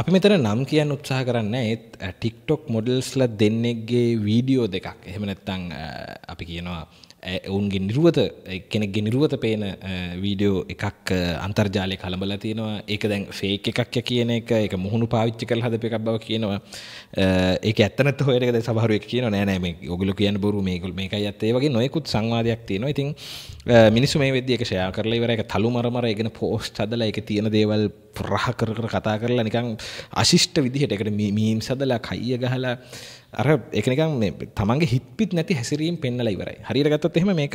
අපි මෙතන නම් කියන්න උත්සාහ කරන්න ඒත් ටික්ටොක් මොඩල්ස්ල දෙන්නෙක්ගේ වීඩියෝ දෙකක්. එහෙම නැත්තං අපි කියනවා ඔවුන්ගේ නිරුවත කෙනෙක්ගේ නිරුවත පේන වීඩියෝ එකක් අන්තර්ජාලය කළඹල තියෙනවා. ඒක දැන් ෆේක් එකක් කියන එක එක මුහුණු පාවිච්චි කළ හද එකක් බව කියනවා. ඒක ඇත්තනත් හොයරකද සහරු එක කියන නෑනෑ මේ ඔගුල කියන බොරු මේකුල් මේකයි ඇත්තේ. වගේ නොයකුත් සංවාදයක් තියෙනවා. ඉතින් මිනිස්සු මේ වෙද්දි එක ෂයා කරලා ඉවර එක තලු මරමර එකගෙන පෝස්ට් හදලා ඒක තියෙන දේවල් ප්‍රහ කර කර කතා කරලා නිකන් අශිෂ්ට විදිහට. එකට මීම් සදලා කයිය ගහලා අර ඒක නිකන් මේ තමන්ගේ හිත් පිට නැති හැසිරීම් පෙන්නලා ඉවරයි. හරියට ගත්තොත් එහෙම මේක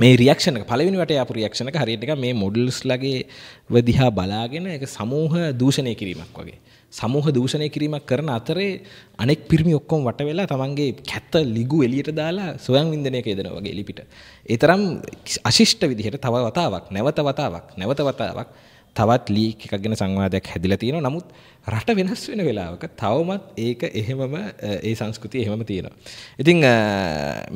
මේ රියක්ෂණ එක පළවෙනි වටේ ආපු රියක්ෂණ එක හරියට නිකන් මේ මොඩල්ස් ලගේ වදිහා බලාගෙන ඒක සමූහ දූෂණය කිරීමක් වගේ. සමූහ දූෂණය කිරීමක් කරන අතරේ අනෙක් පිරිමි ඔක්කොම වට වෙලා තමන්ගේ කැත්ත ලිගු එළියට දාලා සොයන් වින්දනයක යෙදෙනවා වගේ එලිපිට. ඒ තරම් අශිෂ්ට විදිහට තව වතාවක් නැවත වතාවක් නැවත වතාවක් තවත් ලීක් එකක් ගැන සංවාදයක් හැදිලා තියෙනවා. නමුත් රට වෙනස් වෙන වෙලාවක තවමත් ඒක එහෙමම ඒ සංස්කෘතිය එහෙමම තියෙනවා. ඉතින්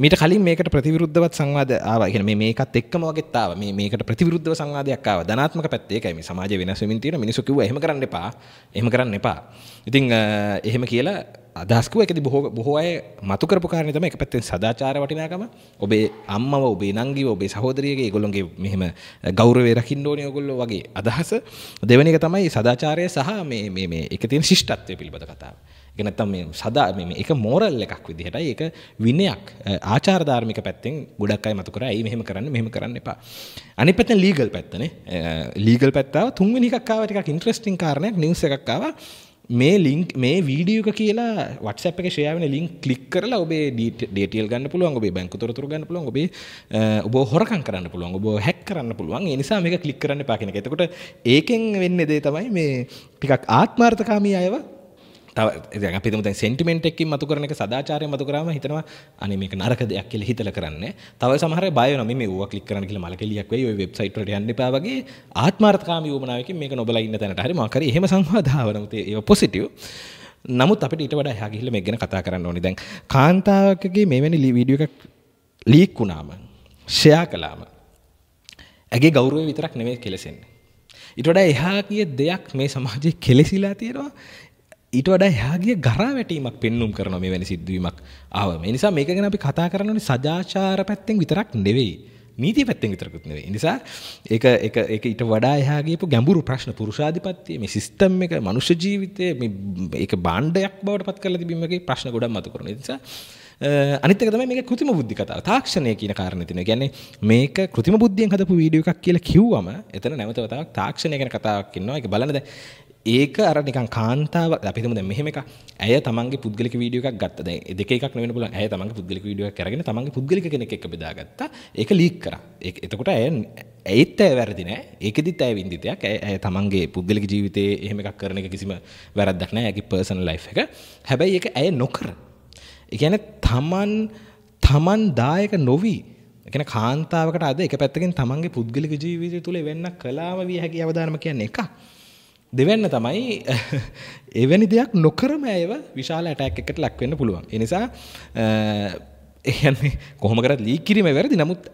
මීට කලින් මේකට ප්‍රතිවිරුද්ධවත් සංවාද ආවා. කියන්නේ මේ මේකත් එක්කම වගේත් ආවා. මේ මේකට ප්‍රතිවිරුද්ධව සංවාදයක් ආවා. ධනාත්මක පැත්ත ඒකයි. මේ සමාජය වෙනස් වෙමින් තියෙන මිනිස්සු කිව්වා එහෙම කරන්න එපා. එහෙම කරන්න එපා. ඉතින් එහෙම කියලා අදස්කුව එකති බොහෝ බොහෝ අය මතු කරපු කාරණේ තමයි එක පැත්තෙන් සදාචාර වටිනාකම ඔබේ අම්මව ඔබේ නංගිව ඔබේ සහෝදරියගේ ඒගොල්ලොන්ගේ මෙහෙම ගෞරවය රකින්න ඕනේ ඔයගොල්ලෝ වගේ අදහස දෙවෙනි එක තමයි සදාචාරය සහ මේ මේ මේ එක තියෙන ශිෂ්ටත්වය පිළිබඳ කතාව. ඒක නැත්තම් මේ සදා මේ ඒක මෝරල් එකක් විදිහටයි ඒක විනයක් ආචාර ධාර්මික පැත්තෙන් ගොඩක් අය මතු කරා. ඇයි මෙහෙම කරන්න මෙහෙම කරන්න එපා. අනිත් පැත්තෙන් ලීගල් පැත්තනේ. ලීගල් පැත්තාව තුන්වෙනි එකක් ආවා ටිකක් ඉන්ට්‍රෙස්ටිං කාරණයක් නිවුස් එකක් ආවා. මේ ලිංක් මේ වීඩියෝක කියලා WhatsApp එකේ ෂෙයා වෙන ලින්ක් ක්ලික් කරලා ඔබේ ඩීටේල් ගන්න පුළුවන් ඔබේ බැංකු තොරතුරු ගන්න පුළුවන් ඔබේ ඔබ හොරකම් කරන්න පුළුවන් ඔබ හැක් කරන්න පුළුවන් ඒ නිසා මේක ක්ලික් කරන්න එපා කියන එක. එතකොට ඒකෙන් වෙන්නේ දේ තමයි මේ ටිකක් ආත්මార్థකාමී අයව තව දැන් අපි හිතමු දැන් සෙන්ටිමන්ට් එකකින් මතු කරන එක සදාචාරය මතු කරාම හිතනවා අනේ මේක නරක දෙයක් කියලා හිතලා කරන්නේ. තව සමහර අය බය වෙනවා මේ ඌව ක්ලික් කරන්න කියලා මලකෙලියක් වෙයි ඔය වෙබ්සයිට් වලට යන්න එපා වගේ ආත්මార్థකාමී වුමනාවකින් මේක නොබලා ඉන්න තැනට හරි මොකක් හරි එහෙම සංවාදාව නමුත් ඒක පොසිටිව්. නමුත් අපිට ඊට වඩා එහා ගිහිල්ලා මේක ගැන කතා කරන්න ඕනේ. දැන් කාන්තාවකගේ මෙවැනි වීඩියෝ එකක් ලීක් වුණාම ෂෙයා කළාම ඇගේ ගෞරවය විතරක් නෙමෙයි කෙලසෙන්නේ. ඊට වඩා එහා ගිය දෙයක් මේ සමාජයේ කෙලසිලා තියෙනවා. ඊට වඩා එහාගේ ගරා වැටීමක් පෙන්눔 කරනවා මේ වැනි සිද්ධවීමක් ආවම. ඒ නිසා මේක ගැන අපි කතා කරන්න ඕනේ සදාචාර පැත්තෙන් විතරක් නෙවෙයි. නීතිය පැත්තෙන් විතරකුත් නෙවෙයි. නිසා ඒක ඒක ඒක ඊට වඩා එහා ගියපු ගැඹුරු ප්‍රශ්න පුරුෂාධිපත්‍ය මේ සිස්ටම් එක මනුෂ්‍ය ජීවිතයේ මේ ඒක භාණ්ඩයක් බවට පත් කරලා තිබීම වගේ ප්‍රශ්න ගොඩක් මතු කරනවා. ඒ නිසා අනිත් එක තමයි මේක કૃතිම බුද්ධි කතාව. තාක්ෂණය කියන කාරණේ තියෙනවා. කියන්නේ මේක કૃතිම බුද්ධියෙන් හදපු වීඩියෝ එකක් කියලා කිව්වම එතන නැවත වතාවක් තාක්ෂණය ගැන කතාවක් ඉන්නවා. ඒක බලන්න දැන් ඒක අර නිකන් කාන්තාව අපි හිතමු දැන් මෙහෙම එකක්. ඇය තමන්ගේ පුද්ගලික වීඩියෝ එකක් ගත්තා. දැන් දෙක එකක් නෙවෙන්න පුළුවන්. ඇය තමන්ගේ පුද්ගලික වීඩියෝ එකක් අරගෙන තමන්ගේ පුද්ගලික කෙනෙක් එක්ක බෙදාගත්තා. ඒක ලීක් කරා. ඒක එතකොට ඇය ඇයිත් ඇය වැරදි නෑ. ඒකෙදිත් ඇය වින්දිතයක්. ඇය තමන්ගේ පුද්ගලික ජීවිතයේ එහෙම එකක් කරන එක කිසිම වැරද්දක් නෑ. ඇගේ පර්සනල් ලයිෆ් එක. හැබැයි ඒක ඇය නොකර. ඒ කියන්නේ තමන් තමන් දායක නොවි එකන කාන්තාවකට අද එක පැත්තකින් තමන්ගේ පුද්ගලික ජීවිතය තුළ වෙන්න කලාම විය හැකි අවධානම කියන්නේ එකක්. දෙවැන්න තමයි එවැනි දෙයක් නොකරම ඇයව විශාල ඇටැක් එකට ලක් වෙන්න පුළුවන්. ඒ නිසා එයන්නේ කොහොම කරත් ලීක් කිරීම වැරදි. නමුත්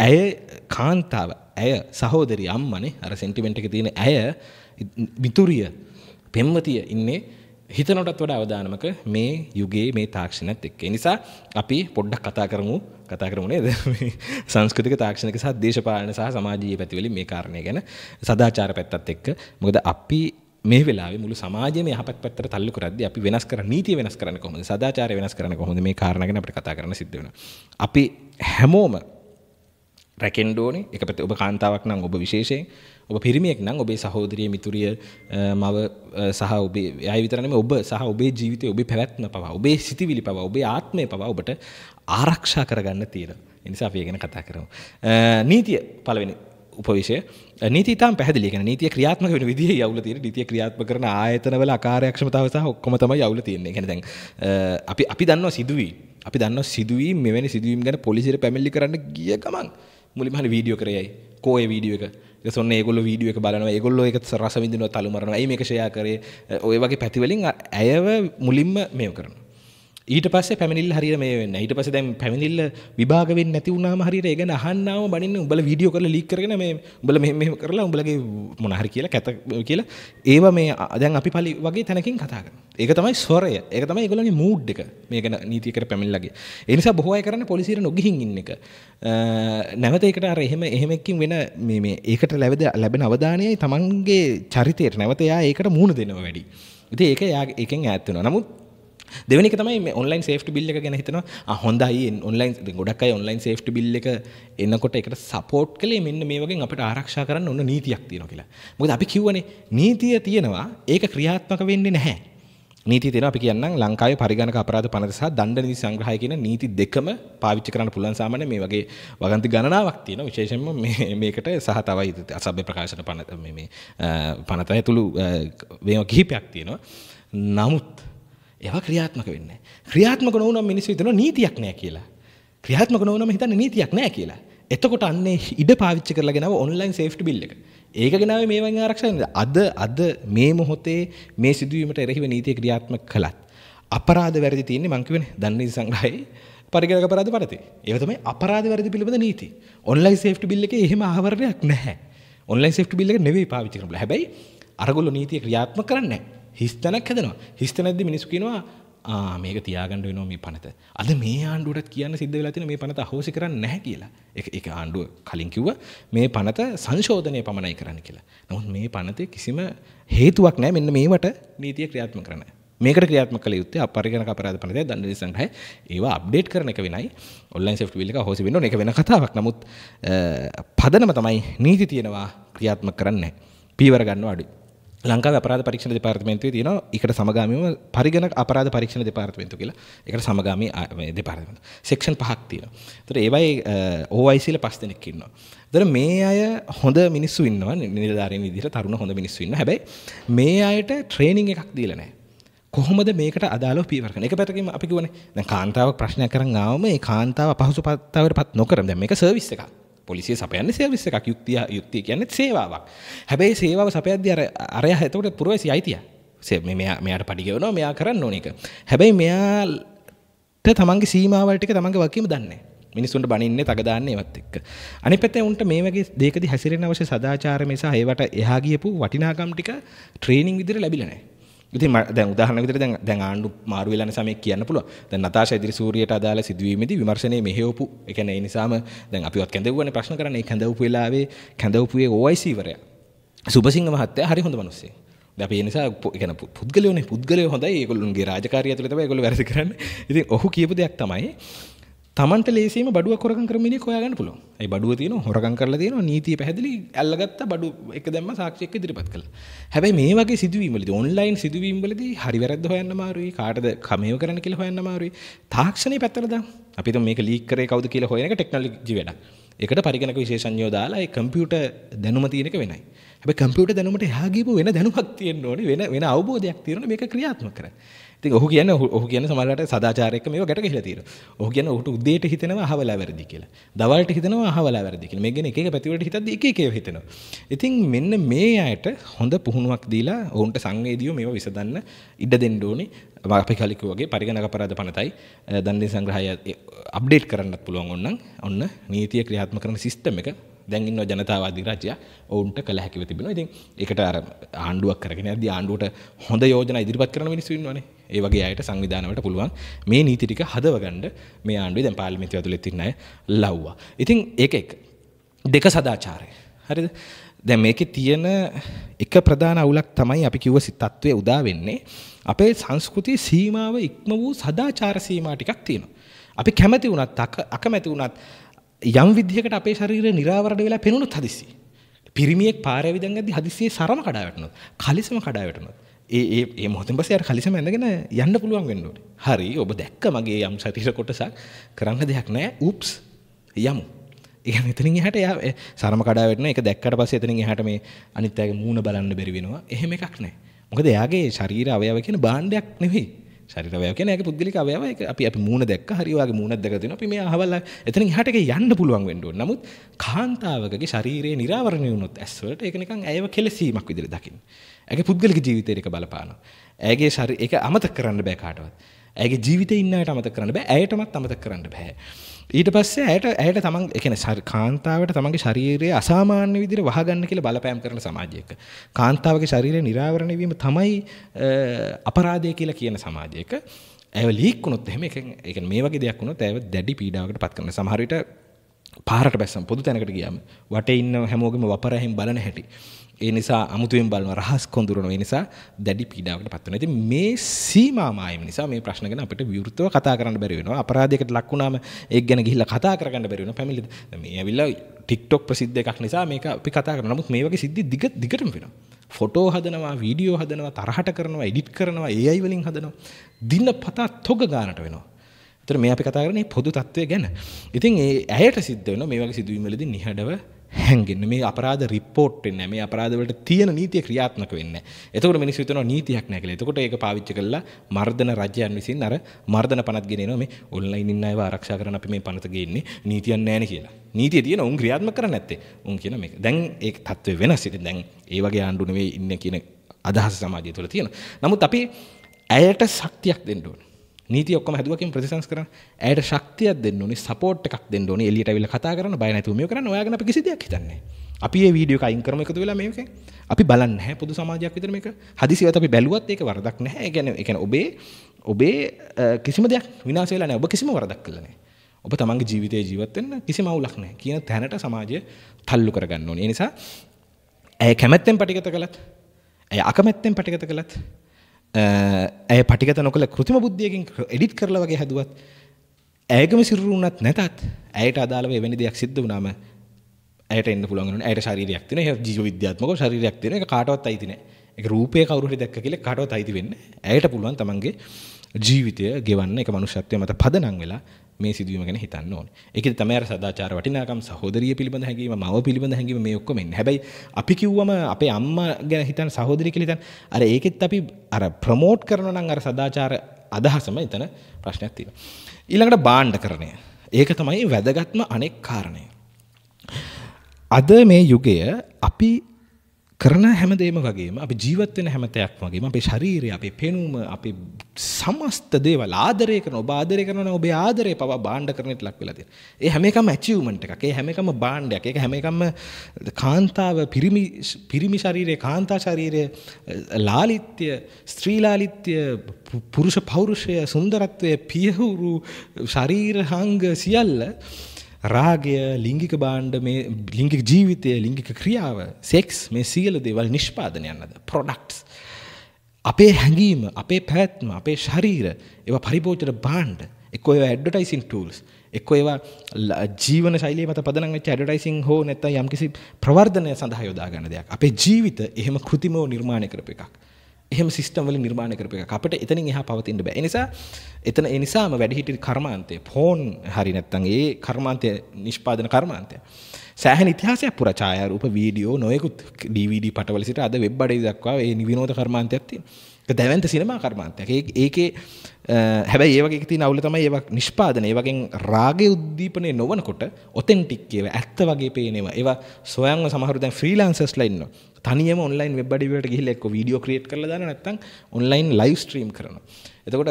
ඇය කාන්තාව, ඇය සහෝදරිය අම්මනේ අර සෙන්ටිමන්ට් එකේ තියෙන ඇය මිතුරිය පෙම්වතිය ඉන්නේ හිතනටත් වඩා අවධානමක මේ යුගයේ මේ තාක්ෂණයත් එක්ක. ඒ නිසා අපි පොඩ්ඩක් කතා කරමු කතා කරමු නේද? සංස්කෘතික තාක්ෂණික සහ දේශපාලන සහ සමාජීය පැතිවලින් මේ කාරණය ගැන සදාචාර පැත්තත් එක්ක. මොකද අපි මේ වෙලාවේ මුළු සමාජයම යහපත් පැත්තට තල්ලු කරද්දී අපි වෙනස් කරන නීතිය වෙනස් කරන්න කොහොමද? සදාචාරය වෙනස් කරන්න කොහොමද? මේ කාරණා ගැන අපිට කතා කරන්න සිද්ධ වෙනවා. අපි හැමෝම රැකෙන්න ඕනේ. එක පැත්තේ ඔබ කාන්තාවක් නම් ඔබ විශේෂයෙන් ඔබ පිරිමියෙක් නම් ඔබේ සහෝදරිය මිතුරිය මව සහ ඔබේ අය විතර නෙමෙයි ඔබ සහ ඔබේ ජීවිතය ඔබේ පැවැත්ම පවා ඔබේ සිතිවිලි පවා ඔබේ ආත්මය පවා ඔබට ආරක්ෂා කරගන්න තියෙනවා. ඒ නිසා අපි ගැන කතා කරමු. නීතිය පළවෙනි උපවිෂය නීති තාම පැහැදිලි කියන නීතිය ක්‍රියාත්මක වෙන විදිහ යවුල තියෙන නීතිය ක්‍රියාත්මක කරන ආයතනවල අකාර්යක්ෂමතාව සහ ඔක්කොම තමයි යවුල තියෙන්නේ. කියන්නේ දැන් අපි අපි දන්නවා සිදුවී අපි දන්නවා සිදුවීම් මෙවැනි සිදුවීම් ගැන පොලිසියට පැමිණිලි කරන්න ගිය ගමන් මුලින්ම හරි වීඩියෝ කරේයි. කෝ ඒ වීඩියෝ එක. ඊට ඔන්න ඒගොල්ලෝ වීඩියෝ එක බලනවා. ඒගොල්ලෝ ඒක රස විඳිනවා තලු මරනවා. ඇයි මේක ෂෙයා කරේ? ඔය වගේ පැතිවලින් ඇයව මුලින්ම මේව කරනවා. ඊට පස්සේ පැමිණිල්ල හරියට මේ වෙන්නේ. ඊට පස්සේ දැන් පැමිණිල්ල විභාග වෙන්නේ නැති වුණාම හරියට ඒ ගැන අහන්නාම බණින්න උඹලා වීඩියෝ කරලා ලීක් කරගෙන මේ උඹලා මෙහෙම මෙහෙම කරලා උඹලගේ මොන හරි කියලා කැත කියලා ඒව මේ දැන් අපි පලි වගේ තැනකින් කතා කරනවා. ඒක තමයි ස්වරය. ඒක තමයි ඒගොල්ලන්ගේ මූඩ් එක. මේ ගැන නීතියකට පැමිණිල්ලගේ. ඒ නිසා බොහෝ අය කරන්නේ පොලිසියට නොගිහින් ඉන්න එක. නැවත ඒකට අර එහෙම එහෙම එක්කින් වෙන මේ මේ ඒකට ලැබෙන අවධානයයි තමන්ගේ චරිතයට නැවත එයා ඒකට මූණ දෙනවා වැඩි. ඉතින් ඒක එයා එකෙන් ඈත් වෙනවා. නමුත් දෙවනික තමයි මේ ඔන්ලයින් සේෆ්ටි බිල් එක ගැන හිතනවා ආ හොඳයි ඔන්ලයින් ගොඩක් අය ඔන්ලයින් සේෆ්ටි බිල් එක එනකොට ඒකට සපෝට් කළේ මෙන්න මේ වගේ අපිට ආරක්ෂා කරන්න ඕන නීතියක් තියෙනවා කියලා. මොකද අපි කිව්වනේ නීතිය තියෙනවා ඒක ක්‍රියාත්මක වෙන්නේ නැහැ. නීති තියෙනවා අපි කියන්නම් ලංකාවේ පරිගණක අපරාධ පනත සහ දණ්ඩ නීති සංග්‍රහය කියන නීති දෙකම පාවිච්චි කරන්න පුළුවන් සාමාන්‍ය මේ වගේ වගන්ති ගණනාවක් තියෙනවා විශේෂයෙන්ම මේ මේකට සහ තවයි අසභ්‍ය ප්‍රකාශන පනත මේ මේ පනත ඇතුළු මේවා කිහිපයක් තියෙනවා. නමුත් ඒවා ක්‍රියාත්මක වෙන්නේ ක්‍රියාත්මක නොවුනම මිනිස්සු හිතනවා නීතියක් නැහැ කියලා. ක්‍රියාත්මක නොවුනම හිතන්නේ නීතියක් නැහැ කියලා. එතකොට අන්නේ ඉඩ පාවිච්චි කරලා ගෙනව ඔන්ලයින් සේෆ්ටි බිල් එක. ඒක ගෙනාවේ මේ වගේ ආරක්ෂා අද අද මේ මොහොතේ මේ සිදුවීමට එරෙහිව නීතිය ක්‍රියාත්මක කළත් අපරාධ වැරදි තියෙන්නේ මං කියවනේ දන්නේ සංග්‍රහයේ පරිගණක අපරාධ පනතේ. ඒක තමයි අපරාධ වැරදි පිළිබඳ නීති. ඔන්ලයින් සේෆ්ටි බිල් එකේ එහෙම ආවරණයක් නැහැ. ඔන්ලයින් සේෆ්ටි බිල් එක නෙවෙයි පාවිච්චි කරන්න. හැබැයි අරගොල්ලෝ නීතිය ක්‍රියාත්මක කරන්නේ නැහැ. හිස්තැනක් හැදෙනවා. හිස්තැනක්දී මිනිස්සු කියනවා ආ මේක තියාගන්න වෙනවා මේ පනත. අද මේ ආණ්ඩුවටත් කියන්න සිද්ධ වෙලා තියෙන මේ පනත අහෝසි කරන්නේ නැහැ කියලා. ඒක ඒක ආණ්ඩුව කලින් කිව්වා මේ පනත සංශෝධනය පමණයි කරන්න කියලා. නමුත් මේ පනතේ කිසිම හේතුවක් නැහැ මෙන්න මේවට නීතිය ක්‍රියාත්මක කරන්න. මේකට ක්‍රියාත්මක කළ යුත්තේ අපරිගණක අපරාධ පනතේ දණ්ඩ සංග්‍රහය ඒවා අප්ඩේට් කරන එක වෙනයි ඔන්ලයින් සොෆ්ට් බිල් එක අහෝසි වෙන්න ඕන ඒක වෙන කතාවක්. නමුත් පදනම තමයි නීති තියෙනවා ක්‍රියාත්මක කරන්නේ පීවර ගන්නවා අඩුයි. ලංකාවේ අපරාධ පරීක්ෂණ දෙපාර්තමේන්තුවේ තියෙනවා ඒකට සමගාමීව පරිගණක අපරාධ පරීක්ෂණ දෙපාර්තමේන්තුව කියලා. ඒකට සමගාමී මේ දෙපාර්තමේන්තුව. සෙක්ෂන් පහක් තියෙනවා. ඒතර ඒවයි OIC ල පස් දෙනෙක් ඉන්නවා. ඒතර මේ අය හොඳ මිනිස්සු ඉන්නවා නිලධාරීන් විදිහට තරුණ හොඳ මිනිස්සු ඉන්නවා. හැබැයි මේ අයට ට්‍රේනින් එකක් දීලා නැහැ. කොහොමද මේකට අදාළව පීවර කරන්නේ? එක පැත්තකින් අපි කියවනේ දැන් කාන්තාවක් ප්‍රශ්නයක් කරන් ආවම ඒ කාන්තාව අපහසුතාවයට පත් නොකරන දැන් මේක සර්විස් එකක්. පොලිසිය සපයන්නේ සර්විස් එකක් යුක්තිය යුක්තිය කියන්නේ සේවාවක්. හැබැයි සේවාව සපයද්දී අර අරයා එතකොට පුරවැසි අයිතිය. මෙයා මෙයාට පඩි ගෙවනවා මෙයා කරන්න ඕන එක. හැබැයි මෙයාට තමන්ගේ සීමාවල් ටික තමන්ගේ වගකීම දන්නේ මිනිස්සුන්ට බනින්නේ තග දාන්නේ ඒවත් එක්ක. අනිත් පැත්තේ උන්ට මේ වගේ දෙයකදී හැසිරෙන්න අවශ්‍ය සදාචාරය නිසා ඒවට එහා ගියපු වටිනාකම් ටික ට්‍රේනින් විදිහට ලැබිලා නැහැ. ඉතින් දැන් උදාහරණ විදිහට දැන් දැන් ආණ්ඩු මාරු වෙලා නැසම කියන්න පුළුවන්. දැන් නතාෂා ඉදිරිසූරියට අදාළ සිදුවීමේදී විමර්ශනයේ මෙහෙවපු ඒ කියන්නේ ඒ නිසාම දැන් අපිවත් කැඳවුවනේ ප්‍රශ්න කරන්නේ ඒ කැඳවපු වෙලාවේ කැඳවපු ඒ OIC වරයා. සුබසිංහ මහත්තයා හරි හොඳ මිනිස්සෙක්. දැන් අපි ඒ නිසා ඒ කියන්නේ පුද්ගලයෝනේ පුද්ගලයෝ හොඳයි ඒගොල්ලොන්ගේ රාජකාරිය ඇතුළේ තමයි ඒගොල්ලෝ වැරදි කරන්නේ. ඉතින් ඔහු කියපු දෙයක් තමයි තමන්ට ලේසියෙම බඩුවක් හොරකම් කරන මිනිහෙක් හොයාගන්න පුළුවන්. ඒ බඩුව තියෙනවා හොරකම් කරලා තියෙනවා නීතිය පැහැදිලි අල්ලගත්ත බඩු එක දැම්ම සාක්ෂියක් ඉදිරිපත් කළා. හැබැයි මේ වගේ සිදුවීම් වලදී ඔන්ලයින් සිදුවීම් වලදී හරි වැරද්ද හොයන්න අමාරුයි. කාටද කමේව කරන්න කියලා හොයන්න අමාරුයි. තාක්ෂණයේ පැත්තට දාන්න. අපි හිතමු මේක ලීක් කරේ කවුද කියලා හොයන එක ටෙක්නොලොජි වැඩක්. ඒකට පරිගණක විශේෂඥයෝ දාලා ඒ කම්පියුටර් දැනුම තියෙන එක වෙනයි. හැබැයි කම්පියුටර් දැනුමට එහා ගියපු වෙන දැනුමක් තියෙන්න ඕනේ වෙන වෙන අවබෝධයක් තියෙන්න මේක ක්‍රියාත්මක කරන්න. ඉතින් ඔහු කියන්නේ ඔහු කියන්නේ සමහරවිට සදාචාරයක මේව ගැට ගහලා තියෙනවා. ඔහු කියන්නේ ඔහුට උදේට හිතෙනවා අහවලා වැරදි කියලා. දවල්ට හිතෙනවා අහවලා වැරදි කියලා. මේ ගැන එක එක පැතිවලට හිතද්දි එක එක ඒවා හිතෙනවා. ඉතින් මෙන්න මේ අයට හොඳ පුහුණුවක් දීලා ඔවුන්ට සංවේදීව මේව විසඳන්න ඉඩ දෙන්න ඕනේ. අපි කලික වගේ පරිගණක අපරාධ පනතයි දණ්ඩන සංග්‍රහය අප්ඩේට් කරන්නත් පුළුවන් ඕනනම් ඔන්න නීතිය ක්‍රියාත්මක කරන සිස්ටම් එක දැන් ඉන්න ජනතාවාදී රජය ඔවුන්ට කළ හැකිව තිබෙනවා. ඉතින් ඒකට අර ආණ්ඩුවක් කරගෙන යද්දී ආණ්ඩුවට හොඳ යෝජනා ඉදිරිපත් කරන මිනිස්සු ඉන්නවනේ. ඒ වගේ අයට සංවිධානවලට පුළුවන් මේ නීති ටික හදවගන්න මේ ආණ්ඩුවේ දැන් පාර්ලිමේන්තුව ඇතුළේ ඉන්න අය ලව්වා. ඉතින් ඒක එක දෙක සදාචාරය. හරිද? දැන් මේකේ තියෙන එක ප්‍රධාන අවුලක් තමයි අපි කිව්ව තත්ත්වයේ උදා වෙන්නේ අපේ සංස්කෘතියේ සීමාව ඉක්ම වූ සදාචාර සීමා ටිකක් තියෙනවා. අපි කැමති වුණත් අකමැති වුණත් යම් විදිහකට අපේ ශරීරය නිරාවරණය වෙලා පෙනුනොත් හදිස්සිය. පිරිමියෙක් පාරේ විදන් යද්දි හදිස්සියේ සරම කඩා වැටුණොත්, කලිසම කඩා වැටුණොත්. ඒ ඒ ඒ මොහොතෙන් පස්සේ අර කලිසම ඇඳගෙන යන්න පුළුවන් වෙන්න ඕනේ. හරි ඔබ දැක්ක මගේ යම් ශරීර කොටසක් කරන්න දෙයක් නැහැ. උප්ස් යමු. ඒ කියන්නේ එතනින් එහාට එයා සරම කඩා වැටෙනවා. ඒක දැක්කට පස්සේ එතනින් එහාට මේ අනිත් අයගේ මූණ බලන්න බැරි වෙනවා. එහෙම එකක් නැහැ. මොකද එයාගේ ශරීර අවයව කියන භාණ්ඩයක් නෙවෙයි. ශරීර අවයව කියන්නේ ඒකේ පුද්ගලික අවයව ඒක අපි අපි මූණ දැක්ක හරි ඔයාගේ මූණක් දැකලා තියෙනවා අපි මේ අහවල් එතනින් එහාට ඒක යන්න පුළුවන් වෙන්න ඕන. නමුත් කාන්තාවකගේ ශරීරයේ නිරාවරණය වුණොත් ඇස් වලට ඒක නිකන් ඇයව කෙලසීමක් විදිහට දකින්න. ඇගේ පුද්ගලික ජීවිතේට ඒක බලපානවා. ඇගේ ශරීර ඒක අමතක කරන්න බෑ කාටවත්. ඇගේ ජීවිත ඉන්නට අමත කරන්න බෑ ඇයටමත් අමත කරන්න බෑ. ඊට පස්සේ ඇයට ඇයට තමන් එකන කාන්තාවට තමන්ගේ ශරීරයේ අසාමාන්‍ය විදිහට වහගන්න කියලා බලපෑම් කරන සමාජයක. කාන්තාවගේ ශරීරය නිරාවරණය වීම තමයි අපරාධය කියලා කියන සමාජයක. ඇව ලීක් වුණොත් එහෙම එක මේ වගේ දෙයක් වුණොත් ඇව දැඩි පීඩාවකට පත් කරන සමහර විට පාරට බැස්සම් පොදු තැනකට ගියාම වටේ ඉන්න හැමෝගෙම වපරැහින් බලන හැටි ඒ නිසා අමුතුවෙන් බලන රහස් කොඳුරන ඒ නිසා දැඩි පීඩාවකට පත් වෙනවා. ඉතින් මේ සීමා මායම නිසා මේ ප්‍රශ්න ගැන අපිට විවෘතව කතා කරන්න බැරි වෙනවා. අපරාධයකට ලක් වුණාම ඒක ගැන ගිහිල්ලා කතා කරගන්න බැරි වෙනවා. ෆැමිලි මේ ඇවිල්ලා TikTok ප්‍රසිද්ධ එකක් නිසා මේක අපි කතා කරනවා. නමුත් මේ වගේ සිද්ධි දිග දිගටම වෙනවා. ෆොටෝ හදනවා, වීඩියෝ හදනවා, තරහට කරනවා, එඩිට් කරනවා, AI වලින් හදනවා. දින පතා තොග ගානට වෙනවා. ඒතර මේ අපි කතා කරන්නේ පොදු තත්ත්වය ගැන. ඉතින් ඒ ඇයට සිද්ධ වෙනවා මේ වගේ සිදුවීම් වලදී නිහඬව හැංගෙන්න මේ අපරාධ රිපෝට් වෙන්නේ මේ අපරාධ වලට තියෙන නීතිය ක්‍රියාත්මක වෙන්නේ. එතකොට මිනිස්සු හිතනවා නීතියක් නැහැ කියලා. එතකොට ඒක පාවිච්චි කරලා මර්ධන රජයන් විසින් අර මර්ධන පනත් ගෙනිනවා මේ ඔන්ලයින් ඉන්න අයව ආරක්ෂා කරන්න අපි මේ පනත ගේන්නේ නීතියක් නැහැ කියලා. නීතිය තියෙන උන් ක්‍රියාත්මක කරන්නේ නැත්තේ. උන් කියන මේක. දැන් ඒක තත්ත්වය වෙනස්. ඉතින් දැන් ඒ වගේ ආණ්ඩු නෙවෙයි ඉන්නේ කියන අදහස සමාජය තුළ තියෙනවා. නමුත් අපි ඇයට ශක්තියක් දෙන්න ඕනේ. නීතිය ඔක්කොම හැදුවකින් ප්‍රතිසංස් කරන්න. ඇයට ශක්තියක් දෙන්න ඕනේ, සපෝට් එකක් දෙන්න ඕනේ. එළියට අවිල්ලා කතා කරන්න බය නැතුව මේක කරන්න. ඔයාගෙන අපි කිසි දෙයක් හිතන්නේ අපි මේ වීඩියෝ එක අයින් කරමු එකතු වෙලා මේකෙන්. අපි බලන්නේ නැහැ පොදු සමාජයක් විතර මේක. හදිසියවත් අපි බැලුවත් ඒක වරදක් නැහැ. ඒ කියන්නේ ඒ කියන්නේ ඔබේ ඔබේ කිසිම දෙයක් විනාශ වෙලා නැහැ. ඔබ කිසිම වරදක් කළා නැහැ. ඔබ තමන්ගේ ජීවිතේ ජීවත් වෙන්න කිසිම අවුලක් නැහැ කියන තැනට සමාජය තල්ලු කරගන්න ඕනේ. ඒ නිසා ඇය කැමැත්තෙන් පටිගත කළත් ඇය අකමැත්තෙන් පටිගත කළත් ඇය පටිගත නොකළ කෘතිම බුද්ධියකින් එඩිට් කරලා වගේ හැදුවත් ඇයගම සිරුරුණත් නැතත් ඇයට අදාළව එවැනි දෙයක් සිද්ධ වුණාම ඇයට එන්න පුළුවන් වෙනවා. ඇයට ශරීරයක් තියෙන. ඒක ජීව විද්‍යාත්මකව ශරීරයක් තියෙන. ඒක කාටවත් අයිති නැහැ. ඒක රූපේ කවුරු හරි දැක්ක කියලා කාටවත් අයිති වෙන්නේ නැහැ. ඇයට පුළුවන් තමන්ගේ ජීවිතය ගෙවන්න ඒක මනුෂ්‍යත්වයේ මත පදනම් වෙලා මේ සිදුවීම ගැන හිතන්න ඕනේ. ඒකෙදි තමයි අර සදාචාර වටිනාකම් සහෝදරිය පිළිබඳ හැඟීම, මව පිළිබඳ හැඟීම මේ ඔක්කොම එන්නේ. හැබැයි අපි කිව්වම අපේ අම්මා ගැන හිතන සහෝදරිය කියලා හිතන අර ඒකෙත් අපි අර ප්‍රොමෝට් කරනවා නම් අර සදාචාර අදහසම එතන ප්‍රශ්නයක් තියෙනවා. ඊළඟට බාණ්ඩකරණය. ඒක තමයි වැදගත්ම අනෙක් කාරණය. අද මේ යුගය අපි කරන හැමදේම වගේම අපි ජීවත් වෙන හැම දෙයක් වගේම අපේ ශරීරය, අපේ පෙනුම, අපේ සමස්ත දේවල් ආදරය කරන ඔබ ආදරය කරනවා ඔබේ ආදරය පවා භාණ්ඩ කරන්නට ලක් වෙලා තියෙනවා. ඒ හැම එකම ඇචීව්මන්ට් එකක්. ඒ හැම එකම භාණ්ඩයක්. ඒක හැම එකම කාන්තාව පිරිමි පිරිමි ශරීරයේ කාන්තා ශරීරයේ ලාලිත්‍ය, ස්ත්‍රී ලාලිත්‍ය, පුරුෂ පෞරුෂය, සුන්දරත්වය, පියහුරු ශරීරාංග සියල්ල රාගය ලිංගික බාණ්ඩ මේ ලිංගික ජීවිතය ලිංගික ක්‍රියාව සෙක්ස් මේ සියලු දේවල් නිෂ්පාදනයන්නද ප්‍රොඩක්ට්ස් අපේ හැඟීම අපේ පැවැත්ම අපේ ශරීර ඒවා පරිභෝජන බාණ්ඩ එක්කෝ ඒවා ඇඩ්වර්ටයිසින් ටූල්ස් එක්කෝ ඒවා ජීවන ශෛලිය මත පදනම් වෙච්ච ඇඩ්වර්ටයිසින් හෝ නැත්නම් යම්කිසි ප්‍රවර්ධනය සඳහා යොදා ගන්න දෙයක්. අපේ ජීවිත එහෙම કૃතිමව නිර්මාණය කරපු එකක්. එහෙම සිස්ටම් වලින් නිර්මාණය කරපු එකක්. අපිට එතනින් එහා පවතින්න බෑ. ඒ නිසා එතන ඒ නිසාම වැඩිහිටි කර්මාන්තය, ෆෝන් හරි නැත්නම් ඒ කර්මාන්තය නිෂ්පාදන කර්මාන්තය. සෑහෙන ඉතිහාසයක් පුරා ඡායාරූප, වීඩියෝ, නොයෙකුත් DVD පටවල සිට අද වෙබ් අඩවි දක්වා ඒ විනෝද කර්මාන්තයක් තියෙනවා. ඒක දැවැන්ත සිනමා කර්මාන්තයක්. ඒකේ Eh, හැබැයි ඒ වගේ තියෙන අවුල තමයි ඒවා නිෂ්පාදනය. ඒ වගේ රාගයේ උද්දීපනය නොවනකොට ඔතෙන්ටික් ඒවා ඇත්ත වගේ පේනවා. ඒවා සොයන්ව සමහරු දැන් ෆ්‍රීලාන්සර්ස්ලා ඉන්නවා. තනියම ඔන්ලයින් වෙබ් අඩවි වලට ගිහිල්ලා එක්ක වීඩියෝ ක්‍රියේට් කරලා දානවා නැත්නම් ඔන්ලයින් ලයිව් ස්ට්‍රීම් කරනවා. එතකොට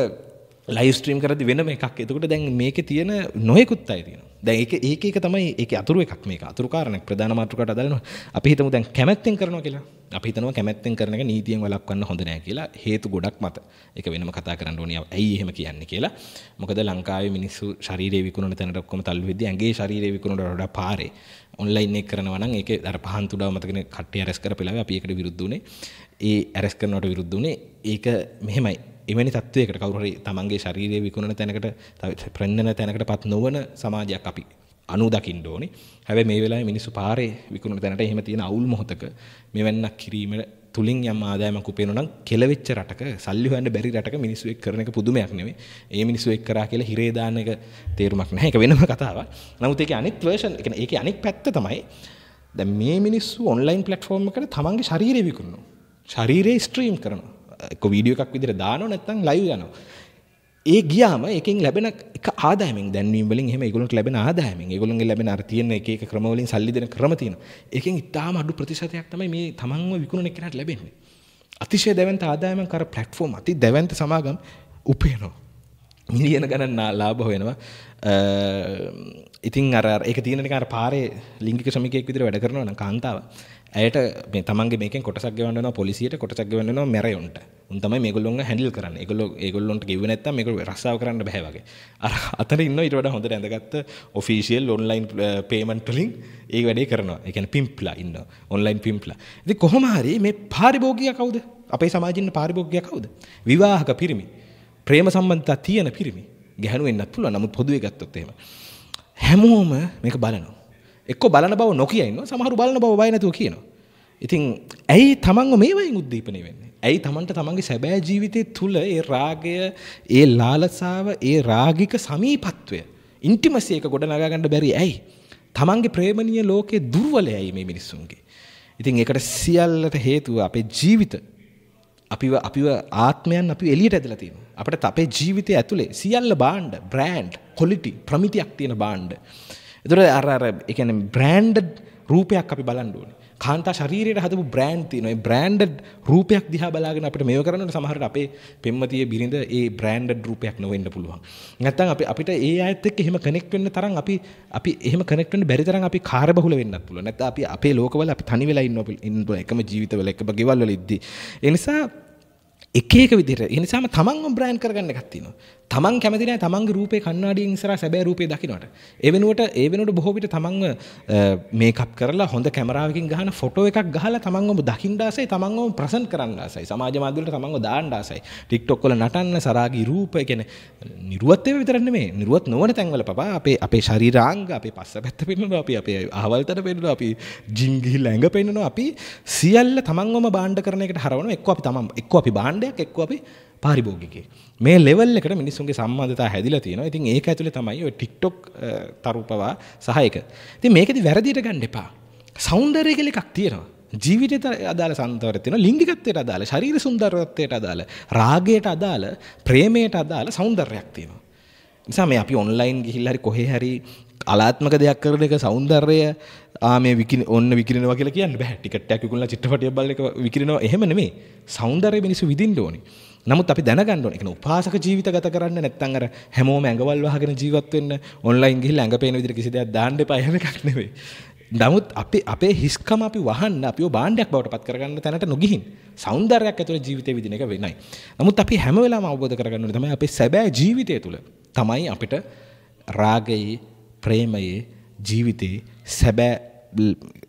ලයිව් ස්ට්‍රීම් කරද්දි වෙනම එකක්. එතකොට දැන් මේකේ තියෙන නොයෙකුත් අය තියෙනවා. දැන් ඒක ඒක එක තමයි ඒකේ අතුරු එකක් මේක. අතුරු කාරණයක් ප්‍රධාන මාතෘකාවට අදාළනවා. අපි හිතමු දැන් කැමැත්තෙන් කරනවා කියලා. අපි හිතනවා කැමැත්තෙන් කරන එක නීතියෙන් වළක්වන්න හොඳ නෑ කියලා හේතු ගොඩක් මත. ඒක වෙනම කතා කරන්න ඕනේ. ඇයි එහෙම කියන්නේ කියලා. මොකද ලංකාවේ මිනිස්සු ශරීරය විකුණන තැනට ඔක්කොම තල්ලු වෙද්දී ඇඟේ ශරීරය විකුණනට වඩා පාරේ ඔන්ලයින් එක කරනවා නම් ඒකේ අර පහන් තුඩව මතකනේ කට්ටිය අරස් කරපෙලාවේ අපි ඒකට විරුද්ධ වුණේ. ඒ අරස් කරනවට විරුද්ධ වුණේ ඒක මෙහෙමයි. එවැනි තත්වයකට කවුරු හරි තමන්ගේ ශරීරය විකුණන තැනකට ප්‍රඥන තැනකටපත් නොවන සමාජයක් අපි අනු දකින්න ඕනේ. හැබැයි මේ වෙලාවේ මිනිස්සු පාරේ විකුණන තැනට එහෙම තියෙන අවුල් මොහතක මෙවන්නක් කිරීම තුලින් යම් ආදායමක් උපයනවා නම් කෙලවෙච්ච රටක සල්ලි හොයන්න බැරි රටක මිනිස්සු එක් කරන එක පුදුමයක් නෙවෙයි. ඒ මිනිස්සු එක් කරා කියලා හිරේ දාන එක තේරුමක් නැහැ. ඒක වෙනම කතාවක්. නමුත් ඒකේ අනිත් වර්ෂන්, ඒ කියන්නේ ඒකේ අනිත් පැත්ත තමයි දැන් මේ මිනිස්සු ඔන්ලයින් ප්ලැට්ෆෝම් එකකට තමන්ගේ ශරීරය විකුණනවා. ශරීරය ස්ට්‍රීම් කරනවා. එක්ක වීඩියෝ එකක් විදිහට දානවා නැත්නම් ලයිව් යනවා. ඒ ගියාම එකෙන් ලැබෙන එක ආදායමෙන් දැන්වීම වලින් එහෙම ඒගොල්ලන්ට ලැබෙන ආදායමෙන් ඒගොල්ලන්ගේ ලැබෙන අර තියෙන එක එක ක්‍රම වලින් සල්ලි දෙන ක්‍රම තියෙනවා. ඒකෙන් ඉතාම අඩු ප්‍රතිශතයක් තමයි මේ තමන්ව විකුණන එකට ලැබෙන්නේ. අතිශය දැවැන්ත ආදායමෙන් කර ප්ලැට්ෆෝම් අති දැවැන්ත සමාගම් උපයනවා. මිලියන ගණන් ලාභ වෙනවා. ඉතින් අර ඒක තියෙන නිකන් අර පාරේ ලිංගික ශ්‍රමිකයෙක් විදිහට වැඩ කරනවා නම් කාන්තාව. ඇයට මේ තමන්ගේ මේකෙන් කොටසක් ගෙවන්න වෙනවා පොලිසියට කොටසක් ගෙවන්න වෙනවා මැරයොන්ට. උන් තමයි මේගොල්ලොන්ව හැන්ඩල් කරන්නේ. ඒගොල්ලෝ ඒගොල්ලොන්ට ගෙව්වේ නැත්තම් මේගොල්ලෝ රස්සාව කරන්න බෑ වගේ. අර අතන ඉන්න ඊට වඩා හොඳට ඇඳගත්ත ඔෆිෂියල් ඔන්ලයින් පේමන්ට් වලින් ඒ වැඩේ කරනවා. ඒ කියන්නේ පිම්ප්ලා ඉන්නවා. ඔන්ලයින් පිම්ප්ලා. ඉතින් කොහොම හරි මේ පාරිභෝගිකයා කවුද? අපේ සමාජින් පාරිභෝගිකයා කවුද? විවාහක පිරිමි. ප්‍රේම සම්බන්ධතා තියෙන පිරිමි. ගැහණු වෙන්නත් පුළුවන්. නමුත් පොදුවේ ගත්තොත් එහෙම. හැමෝම මේක බලනවා. එක්ක බලන බව නොකිය ඉන්නවා. සමහරු බලන බව බය නැතුව කියනවා. ඉතින් ඇයි තමන්ව මේ වයින් උද්දීපනය වෙන්නේ? ඇයි තමන්ට තමන්ගේ සැබෑ ජීවිතය තුළ ඒ රාගය, ඒ ලාලසාව, ඒ රාගික සමීපත්වය, ඉන්ටිමසි එක ගොඩනගා ගන්න බැරි ඇයි? තමන්ගේ ප්‍රේමණීය ලෝකේ දුර්වලයි මේ මිනිස්සුන්ගේ. ඉතින් ඒකට සියල්ලට හේතුව අපේ ජීවිත අපිව අපිව ආත්මයන් අපි එළියට ඇදලා තියෙනවා. අපිට අපේ ජීවිතය ඇතුලේ සියල්ල බාණ්ඩ, බ්‍රෑන්ඩ්, ක්වොලිටි, ප්‍රමිතියක් තියෙන බාණ්ඩ. ඒතර අර අර ඒ කියන්නේ බ්‍රෑන්ඩඩ් රූපයක් අපි බලන්න ඕනේ. කාන්තා ශරීරයට හදපු බ්‍රෑන්ඩ් තියෙනවා. ඒ බ්‍රෑන්ඩඩ් රූපයක් දිහා බලාගෙන අපිට මේව කරනකොට සමහරට අපේ පෙම්මතිය බිරිඳ ඒ බ්‍රෑන්ඩඩ් රූපයක් නොවෙන්න පුළුවන්. නැත්තම් අපි අපිට ඒ අයත් එක්ක එහෙම කනෙක්ට් වෙන්න තරම් අපි අපි එහෙම කනෙක්ට් වෙන්න බැරි තරම් අපි කාර්යබහුල වෙන්නත් පුළුවන්. නැත්නම් අපි අපේ ලෝකවල අපි තනි වෙලා ඉන්න එකම ජීවිතවල එකම ගෙවල් වල ඉද්දි. ඒ නිසා එක එක විදිහට ඒ නිසාම තමන්ව බ්‍රෑන්ඩ් කරගන්න එකක් තියෙනවා. තමන් කැමති නැහැ තමන්ගේ රූපේ කණ්ණාඩියෙන් ඉස්සරහා සැබෑ රූපේ දකින්නට. ඒ වෙනුවට ඒ වෙනුවට බොහෝ විට තමන්ව මේකප් කරලා හොඳ කැමරාවකින් ගහන ෆොටෝ එකක් ගහලා තමන්වම දකින්න ආසයි තමන්වම ප්‍රසන්ට් කරන්න ආසයි. සමාජ මාධ්‍ය වලට තමන්ව දාන්න ආසයි. TikTok වල නටන්න සරාගී රූප කියන්නේ නිර්වත් ඒවා විතරක් නෙමෙයි. නිර්වත් නොවන තැන්වල පවා අපේ අපේ ශරීරාංග අපේ පස්ස පැත්ත පෙන්වනවා අපි අපේ අහවල්තට පෙන්වනවා අපි ජිම් ගිහිල්ලා ඇඟ පෙන්වනවා අපි සියල්ල තමන්වම බාණ්ඩ කරන එකට හරවනවා. එක්ක අපි තමන් එක්ක අපි බාණ්ඩයක් එක්ක අපි පාරිභෝගිකයෙක්. මේ ලෙවල් එකට මිනිස්සුන්ගේ සම්බන්ධතා හැදිලා තියෙනවා. ඉතින් ඒක ඇතුලේ තමයි ඔය TikTok තරූපවා සහායක. ඉතින් මේකෙදි වැරදියට ගන්න එපා. సౌందර්යය කියලා එකක් තියෙනවා. ජීවිතයට අදාළ සන්තවර තියෙනවා ලිංගිකත්වයට අදාළ ශරීර සුන්දරත්වයට අදාළ රාගයට අදාළ ප්‍රේමයට අදාළ సౌందර්යයක් තියෙනවා. නිසා මේ අපි ඔන්ලයින් ගිහිල්ලා හරි කොහේ හරි කලාත්මක දෙයක් කරන එක సౌందර්යය ආ මේ විකින ඔන්න විකිනනවා කියලා කියන්න බෑ. ටිකට් එකක් විකුණලා චිත්‍රපටියක් බලන එක විකිනනවා එහෙම නෙමෙයි. సౌందර්යය මිනිස්සු විඳින්න ඕනේ. නමුත් අපි දැනගන්න ඕනේ. ඒ කියන්නේ උපාසක ජීවිත ගත කරන්න නැත්නම් අර හැමෝම ඇඟවල් වහගෙන ජීවත් වෙන්න ඔන්ලයින් ගිහිල්ලා ඇඟ පේන විදිහට කිසි දෙයක් දාන්න එපා එහෙම එකක් නෙවෙයි. නමුත් අපි අපේ හිස්කම අපි වහන්න අපිව භාණ්ඩයක් බවට පත් කරගන්න තැනට නොගිහින් సౌందර්යයක් ඇතුළේ ජීවිතේ විදින එක වෙනයි. නමුත් අපි හැම වෙලාවම අවබෝධ කරගන්න ඕනේ තමයි අපේ සැබෑ ජීවිතය තුළ තමයි අපිට රාගයේ, ප්‍රේමයේ, ජීවිතේ සැබෑ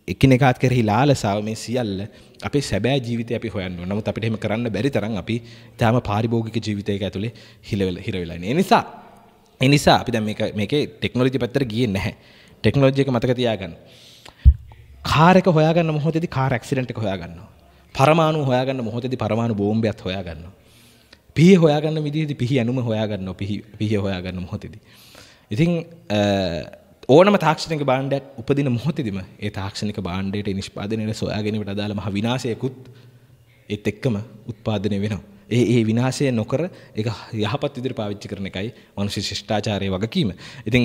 එකිනෙකාත් කෙරෙහි ලාලසාව මේ සියල්ල අපේ සැබෑ ජීවිතය අපි හොයන්න ඕන. නමුත් අපිට එහෙම කරන්න බැරි තරම් අපි තාම පාරිභෝගික ජීවිතයක ඇතුලේ හිලවෙලා හිර වෙලා ඉන්නේ. ඒ නිසා ඒ නිසා අපි දැන් මේක මේකේ ටෙක්නොලොජි පැත්තට ගියේ නැහැ. ටෙක්නොලොජි එක මතක තියාගන්න. කාර් එක හොයාගන්න මොහොතේදී කාර් ඇක්සිඩන්ට් එක හොයාගන්නවා. පරමාණු හොයාගන්න මොහොතේදී පරමාණු බෝම්බයක් හොයාගන්නවා. පිහිය හොයාගන්න විදිහේදී පිහි ඇනුම හොයාගන්නවා. පිහි පිහිය හොයාගන්න මොහොතේදී. ඉතින් ඕනම තාක්ෂණික භාණ්ඩයක් උපදින මොහොතේදීම ඒ තාක්ෂණික භාණ්ඩයට නිෂ්පාදනයට සොයා ගැනීමට අදාළ මහ විනාශයකුත් ඒත් එක්කම උත්පාදනය වෙනවා. ඒ ඒ විනාශය නොකර ඒක යහපත් විදිහට පාවිච්චි කරන එකයි මනුෂ්‍ය ශිෂ්ටාචාරයේ වගකීම. ඉතින්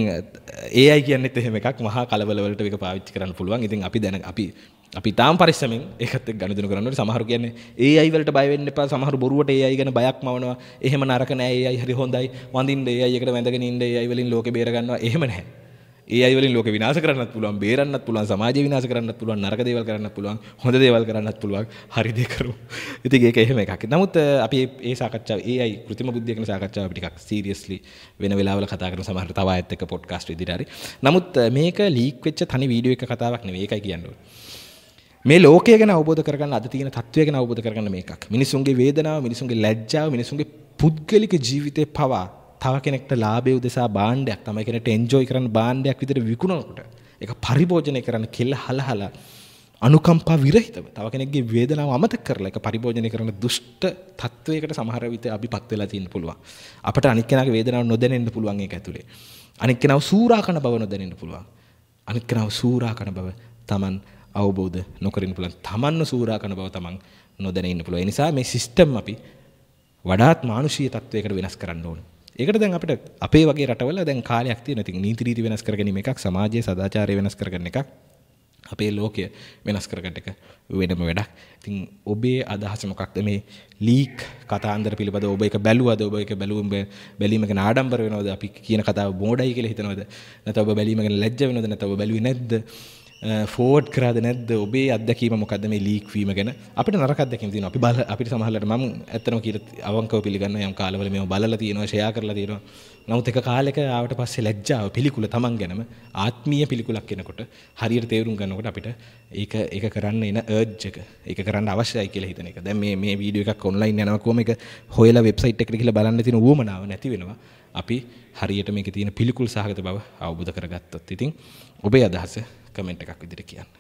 AI කියන්නේත් එහෙම එකක් මහා කලබල වලට මේක පාවිච්චි කරන්න පුළුවන්. ඉතින් අපි දැන අපි අපි තාම පරිස්සමෙන් ඒකත් එක්ක ගනුදෙනු කරන්න ඕනේ. සමහරු කියන්නේ AI වලට බය වෙන්න එපා. සමහරු බොරුවට AI ගැන බයක් මවනවා. එහෙම නරක නෑ AI හරි හොඳයි. වඳින්න AI එකට වැඳගෙන ඉන්න AI වලින් ලෝකේ බේර ගන්නවා. එහෙම නැහැ. ඒ අය වලින් ලෝක විනාශ කරන්නත් පුළුවන්, බේරන්නත් පුළුවන්, සමාජය විනාශ කරන්නත් පුළුවන්, නරක දේවල් කරන්නත් පුළුවන්, හොඳ දේවල් කරන්නත් පුළුවන්. හරි දේ කරමු. ඉතින් ඒක එහෙම එකක්. නමුත් අපි මේ සාකච්ඡාව AI කෘත්‍රිම බුද්ධිය කියන සාකච්ඡාව අපි ටිකක් සීරියස්ලි වෙන වෙලාවල කතා කරන සමහර තව අයත් එක්ක පොඩ්කාස්ට් විදිහට හරි. නමුත් මේක ලීක් වෙච්ච තනි වීඩියෝ එක කතාවක් නෙවෙයි. ඒකයි කියන්න ඕනේ. මේ ලෝකය ගැන අවබෝධ කරගන්න අද තියෙන තත්ත්වය ගැන අවබෝධ කරගන්න මේකක්. මිනිසුන්ගේ වේදනාව, මිනිසුන්ගේ ලැජ්ජාව, මිනිසුන්ගේ පුද්ගලික ජීවිතේ පවා තව කෙනෙක්ට ලාභය උදෙසා භාණ්ඩයක් තමයි කෙනෙක්ට එන්ජොයි කරන්න භාණ්ඩයක් විදිහට විකුණනකොට ඒක පරිභෝජනය කරන්න කෙල්ල හලහලා අනුකම්පා විරහිතව තව කෙනෙක්ගේ වේදනාව අමතක කරලා ඒක පරිභෝජනය කරන දුෂ්ට තත්වයකට සමහර විට අපිපත් වෙලා තියෙන්න පුළුවන්. අපට අනික් කෙනාගේ වේදනාව නොදැනෙන්න පුළුවන් ඒක ඇතුලේ. අනික් කෙනාව සූරා කරන බව නොදැනෙන්න පුළුවන්. අනික් කෙනාව සූරා කරන බව Taman අවබෝධ නොකරින්න පුළුවන්. Tamanව සූරා කරන බව Taman නොදැනෙන්න පුළුවන්. ඒ නිසා මේ සිස්ටම් අපි වඩාත් මානුෂීය තත්වයකට වෙනස් කරන්න ඕනේ. ඒකට දැන් අපිට අපේ වගේ රටවල දැන් කාලයක් තියෙනවා. ඉතින් නීති රීති වෙනස් කරගැනීම එකක්, සමාජයේ සදාචාරය වෙනස් කරගන්න එකක්. අපේ ලෝකය වෙනස් කරගට එක වෙනම වැඩක්. ඉතින් ඔබේ අදහස මොකක්ද? මේ ලීක් කතාන්දර පිළිබඳ ඔබ එක බැලුවද? ඔබ එක බැලුවම බැලීමක නාඩම්බර වෙනවද? අපි කියන කතාව බෝඩයි කියලා හිතනවද? නැත්නම් ඔබ බැලීමක ලැජ්ජ වෙනවද? නැත්නම් ඔබ බැලුවේ නැද්ද? Uh, ෆෝඩ් කරාද නැද්ද? ඔබේ අත්දැකීම මොකද්ද මේ ලීක් වීම ගැන? අපිට නරක අත්දැකීම් තියෙනවා. අපි බල අපිට සමහරවිට මම ඇත්තම කියලා අවංකව පිළිගන්න යම් කාලවල මේව බලලා තියෙනවා ෂෙයා කරලා තියෙනවා. නමුත් එක කාලෙක ආවට පස්සේ ලැජ්ජාව පිළිකුල තමන් ගැනම ආත්මීය පිළිකුලක් එනකොට හරියට තේරුම් ගන්නකොට අපිට ඒක ඒක කරන්න එන අර්ජ් එක ඒක කරන්න අවශ්‍යයි කියලා හිතන එක. දැන් මේ මේ වීඩියෝ එකක් ඔන්ලයින් යනවා කොහොම එක හොයලා වෙබ්සයිට් එකට ගිහලා බලන්න තියෙන උවමනාව නැති වෙනවා. අපි හරියට මේකේ තියෙන පිළිකුල් සහගත බව අවබෝධ කරගත්තොත් ඉතින් ඔබේ අදහස කමෙන්ට් එකක් විදිහට කියන්න.